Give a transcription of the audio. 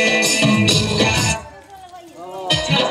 Amen.